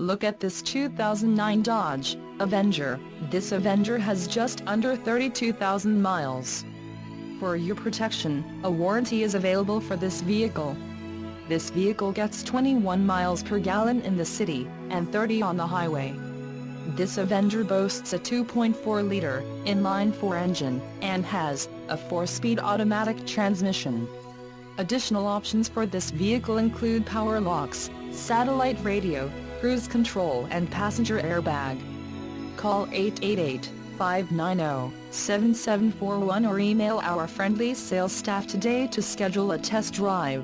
Look at this 2009 Dodge Avenger. This Avenger has just under 32,000 miles. For your protection, a warranty is available for this vehicle. This vehicle gets 21 miles per gallon in the city, and 30 on the highway. This Avenger boasts a 2.4-liter, inline-four engine, and has, a 4-speed automatic transmission. Additional options for this vehicle include power locks, satellite radio, cruise control and passenger airbag. Call 888-590-7741 or email our friendly sales staff today to schedule a test drive.